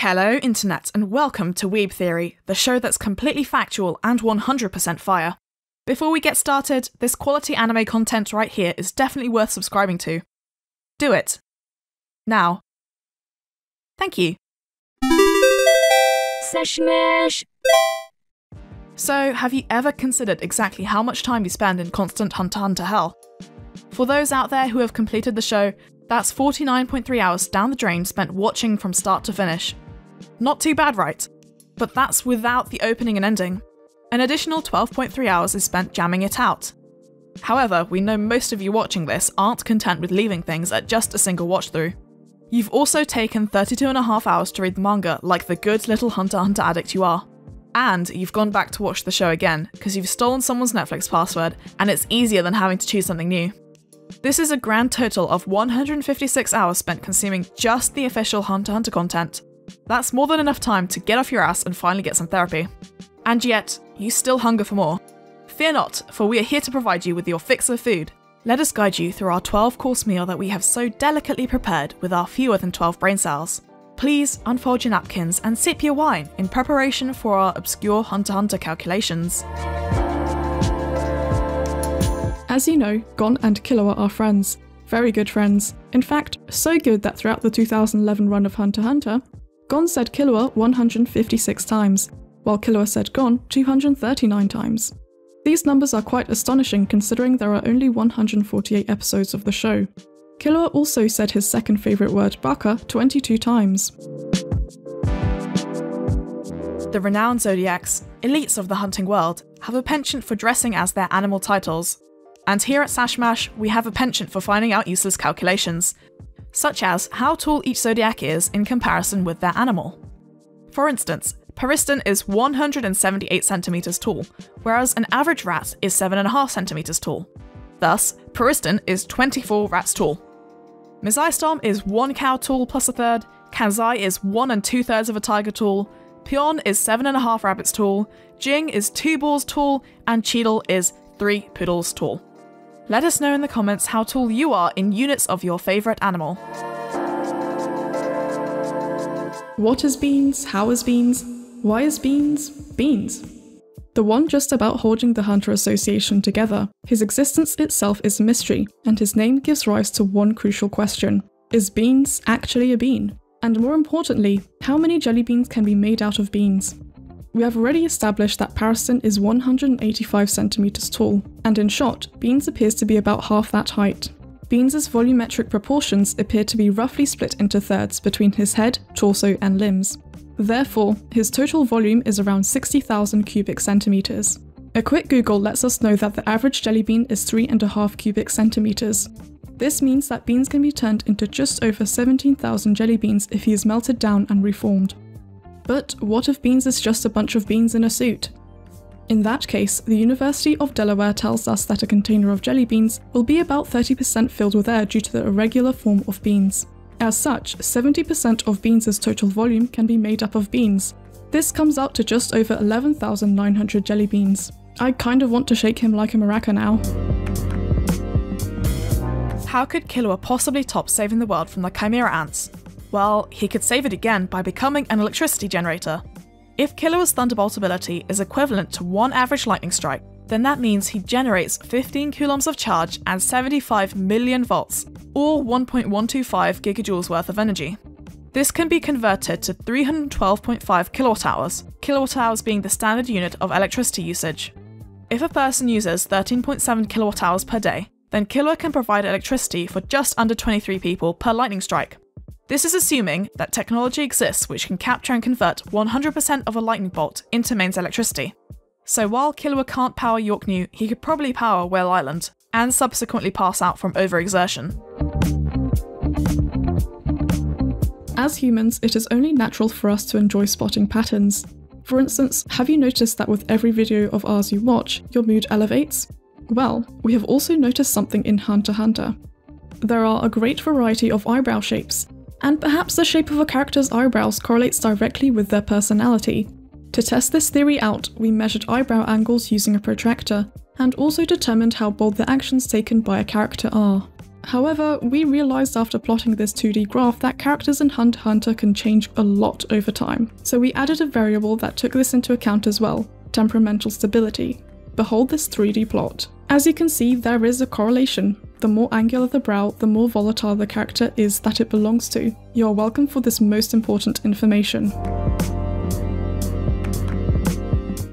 Hello, Internet, and welcome to Weeb Theory, the show that's completely factual and 100% fire. Before we get started, this quality anime content right here is definitely worth subscribing to. Do it. Now. Thank you. Sashmash. So, have you ever considered exactly how much time you spend in constant Hunter Hunter hell? For those out there who have completed the show, that's 49.3 hours down the drain spent watching from start to finish. Not too bad, right? But that's without the opening and ending. An additional 12.3 hours is spent jamming it out. However, we know most of you watching this aren't content with leaving things at just a single watch through. You've also taken 32 and a half hours to read the manga like the good little Hunter Hunter addict you are. And you've gone back to watch the show again because you've stolen someone's Netflix password and it's easier than having to choose something new. This is a grand total of 156 hours spent consuming just the official Hunter Hunter content. That's more than enough time to get off your ass and finally get some therapy. And yet, you still hunger for more. Fear not, for we are here to provide you with your fix of food. Let us guide you through our 12 course meal that we have so delicately prepared with our fewer than 12 brain cells. Please unfold your napkins and sip your wine in preparation for our obscure Hunter Hunter calculations. As you know, Gon and Killua are friends. Very good friends. In fact, so good that throughout the 2011 run of Hunter Hunter, Gon said Killua 156 times, while Killua said Gon 239 times. These numbers are quite astonishing considering there are only 148 episodes of the show. Killua also said his second favourite word, baka, 22 times. The renowned zodiacs, elites of the hunting world, have a penchant for dressing as their animal titles. And here at Sashmash, we have a penchant for finding out useless calculations, such as how tall each zodiac is in comparison with their animal. For instance, Pariston is 178 centimeters tall, whereas an average rat is 7.5 centimeters tall. Thus, Pariston is 24 rats tall. Mizaistom is 1 cow tall plus a third, Kanzai is 1 and 2 thirds of a tiger tall, Piyon is 7.5 rabbits tall, Ging is 2 boars tall, and Cheadle is 3 poodles tall. Let us know in the comments how tall you are in units of your favourite animal. What is beans? How is beans? Why is beans? Beans. The one just about holding the Hunter Association together. His existence itself is a mystery, and his name gives rise to one crucial question Is beans actually a bean? And more importantly, how many jelly beans can be made out of beans? We have already established that Pariston is 185 centimeters tall, and in shot, Beans appears to be about half that height. Beans's volumetric proportions appear to be roughly split into thirds between his head, torso, and limbs. Therefore, his total volume is around 60,000 cubic centimeters. A quick Google lets us know that the average jelly bean is 3.5 cubic centimeters. This means that beans can be turned into just over 17,000 jelly beans if he is melted down and reformed. But what if beans is just a bunch of beans in a suit? In that case, the University of Delaware tells us that a container of jelly beans will be about 30% filled with air due to the irregular form of beans. As such, 70% of beans' total volume can be made up of beans. This comes out to just over 11,900 jelly beans. I kind of want to shake him like a maraca now. How could Killua possibly top saving the world from the Chimera ants? Well, he could save it again by becoming an electricity generator. If Killua's Thunderbolt ability is equivalent to one average lightning strike, then that means he generates 15 coulombs of charge and 75 million volts, or 1.125 gigajoules worth of energy. This can be converted to 312.5 kilowatt hours, kilowatt hours being the standard unit of electricity usage. If a person uses 13.7 kilowatt hours per day, then Killua can provide electricity for just under 23 people per lightning strike. This is assuming that technology exists which can capture and convert 100% of a lightning bolt into mains electricity. So while Killua can't power York New, he could probably power Whale Island, and subsequently pass out from overexertion. As humans, it is only natural for us to enjoy spotting patterns. For instance, have you noticed that with every video of ours you watch, your mood elevates? Well, we have also noticed something in Hunter Hunter. There are a great variety of eyebrow shapes, and perhaps the shape of a character's eyebrows correlates directly with their personality. To test this theory out, we measured eyebrow angles using a protractor, and also determined how bold the actions taken by a character are. However, we realised after plotting this 2D graph that characters in Hunter Hunter can change a lot over time, so we added a variable that took this into account as well, temperamental stability. Behold this 3D plot. As you can see, there is a correlation. The more angular the brow, the more volatile the character is that it belongs to. You are welcome for this most important information.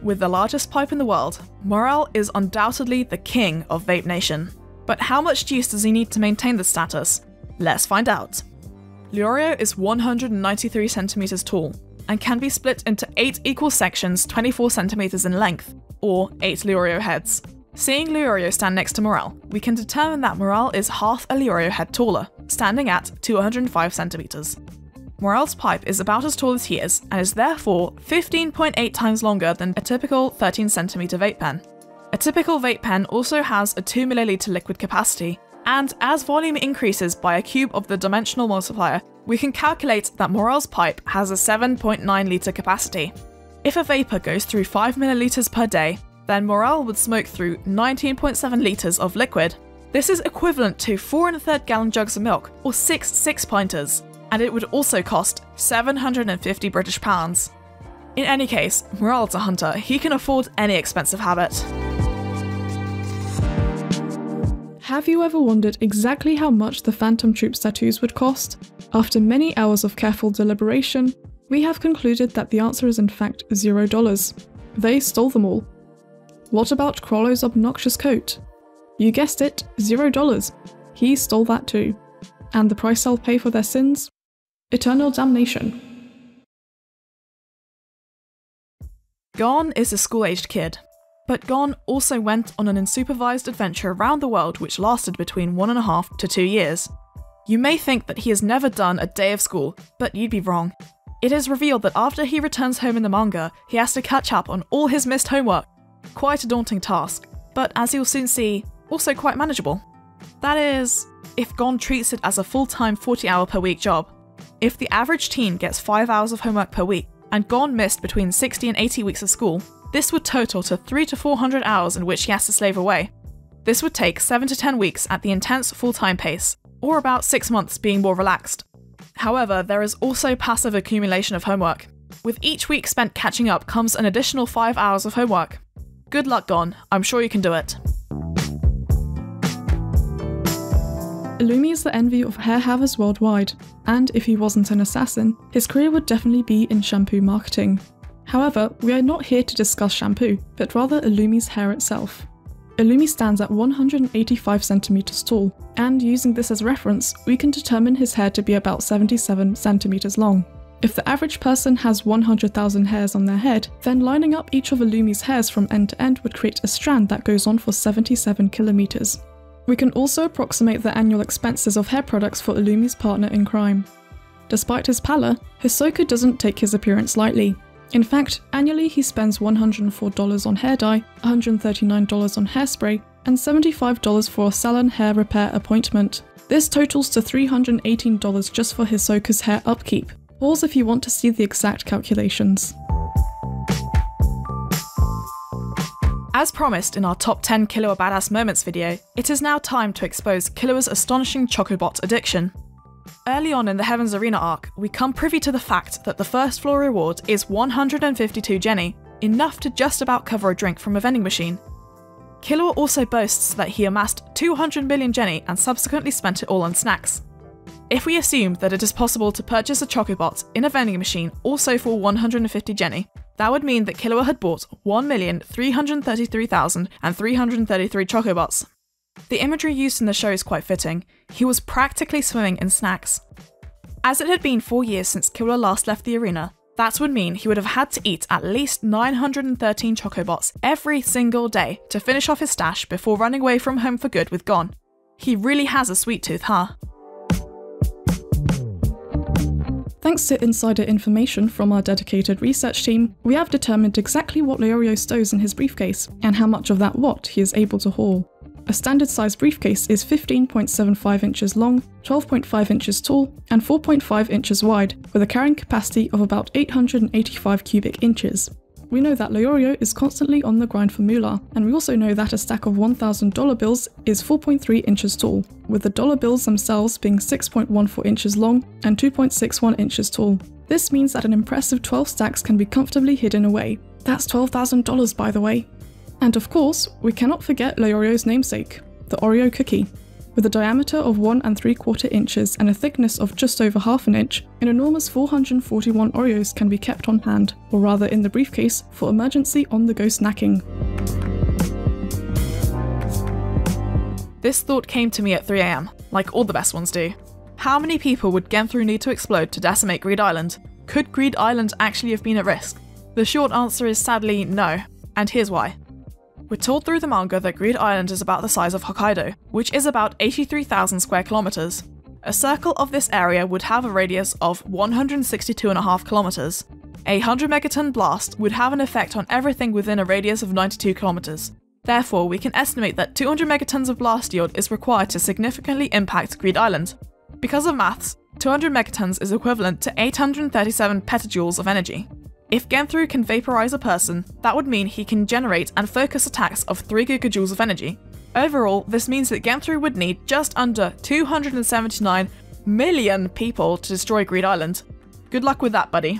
With the largest pipe in the world, Morel is undoubtedly the king of Vape Nation. But how much juice does he need to maintain this status? Let's find out. Leorio is 193 centimeters tall and can be split into 8 equal sections 24 centimeters in length, or 8 Leorio heads. Seeing Leorio stand next to Morel, we can determine that Morel is half a Leorio head taller, standing at 205 centimeters. Morel's pipe is about as tall as he is, and is therefore 15.8 times longer than a typical 13 centimeter vape pen. A typical vape pen also has a 2 milliliter liquid capacity, and as volume increases by a cube of the dimensional multiplier, we can calculate that Morel's pipe has a 7.9 litre capacity. If a vapour goes through 5 milliliters per day, then Morel would smoke through 19.7 litres of liquid. This is equivalent to 4 and a third gallon jugs of milk, or 6 six pinters, and it would also cost 750 British pounds. In any case, Morel's a hunter, he can afford any expensive habit. Have you ever wondered exactly how much the Phantom Troupe's tattoos would cost? After many hours of careful deliberation, we have concluded that the answer is in fact zero dollars. They stole them all. What about Chrollo's obnoxious coat? You guessed it, zero dollars. He stole that too. And the price they'll pay for their sins? Eternal damnation. Gon is a school aged kid, but Gon also went on an unsupervised adventure around the world which lasted between one and a half to two years. You may think that he has never done a day of school, but you'd be wrong. It is revealed that after he returns home in the manga, he has to catch up on all his missed homework. Quite a daunting task, but as you'll soon see, also quite manageable. That is, if Gon treats it as a full time 40 hour per week job. If the average teen gets 5 hours of homework per week, and Gon missed between 60 and 80 weeks of school, this would total to 3 to 400 hours in which he has to slave away. This would take 7 to 10 weeks at the intense full time pace, or about 6 months being more relaxed. However, there is also passive accumulation of homework. With each week spent catching up comes an additional 5 hours of homework. Good luck, Gon, I'm sure you can do it. Illumi is the envy of hair havers worldwide, and if he wasn't an assassin, his career would definitely be in shampoo marketing. However, we are not here to discuss shampoo, but rather Illumi's hair itself. Illumi stands at 185 centimeters tall, and using this as reference, we can determine his hair to be about 77 centimeters long. If the average person has 100,000 hairs on their head, then lining up each of Illumi's hairs from end to end would create a strand that goes on for 77 kilometers. We can also approximate the annual expenses of hair products for Illumi's partner in crime. Despite his pallor, Hisoka doesn't take his appearance lightly, in fact, annually he spends $104 on hair dye, $139 on hairspray, and $75 for a salon hair repair appointment. This totals to $318 just for Hisoka's hair upkeep. Pause if you want to see the exact calculations. As promised in our top 10 Killua Badass Moments video, it is now time to expose Killua's astonishing Chocobot addiction. Early on in the Heavens Arena arc, we come privy to the fact that the first floor reward is 152 Jenny, enough to just about cover a drink from a vending machine. Killua also boasts that he amassed 200 million Jenny and subsequently spent it all on snacks. If we assume that it is possible to purchase a Chocobot in a vending machine also for 150 Jenny, that would mean that Killua had bought 1,333,333 Chocobots. The imagery used in the show is quite fitting. He was practically swimming in snacks. As it had been four years since Killua last left the arena, that would mean he would have had to eat at least 913 chocobots every single day to finish off his stash before running away from home for good with Gon. He really has a sweet tooth, huh? Thanks to insider information from our dedicated research team, we have determined exactly what Leorio stows in his briefcase, and how much of that what he is able to haul. A standard sized briefcase is 15.75 inches long, 12.5 inches tall, and 4.5 inches wide, with a carrying capacity of about 885 cubic inches. We know that Leorio is constantly on the grind for moolah, and we also know that a stack of $1,000 bills is 4.3 inches tall, with the dollar bills themselves being 6.14 inches long and 2.61 inches tall. This means that an impressive 12 stacks can be comfortably hidden away. That's $12,000 by the way. And of course, we cannot forget Leorio's namesake, the Oreo cookie. With a diameter of 1 and 3 quarter inches and a thickness of just over half an inch, an enormous 441 Oreos can be kept on hand, or rather in the briefcase, for emergency on the go snacking. This thought came to me at 3am, like all the best ones do. How many people would Genthru need to explode to decimate Greed Island? Could Greed Island actually have been at risk? The short answer is sadly no, and here's why. We're told through the manga that Greed Island is about the size of Hokkaido, which is about 83,000 square kilometers. A circle of this area would have a radius of 162.5 kilometers. A 100 megaton blast would have an effect on everything within a radius of 92 kilometers. Therefore, we can estimate that 200 megatons of blast yield is required to significantly impact Greed Island. Because of maths, 200 megatons is equivalent to 837 petajoules of energy. If Genthru can vaporize a person, that would mean he can generate and focus attacks of 3 gigajoules of energy. Overall, this means that Genthru would need just under 279 million people to destroy Greed Island. Good luck with that, buddy.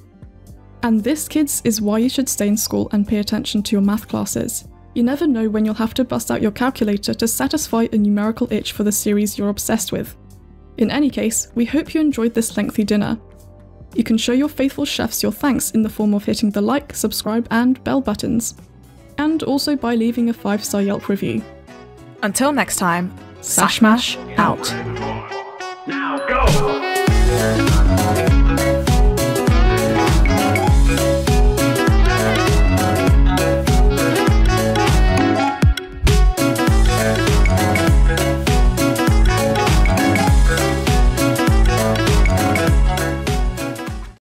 And this, kids, is why you should stay in school and pay attention to your math classes. You never know when you'll have to bust out your calculator to satisfy a numerical itch for the series you're obsessed with. In any case, we hope you enjoyed this lengthy dinner, you can show your faithful chefs your thanks in the form of hitting the like, subscribe, and bell buttons. And also by leaving a 5 star Yelp review. Until next time, Sashmash out. Now go!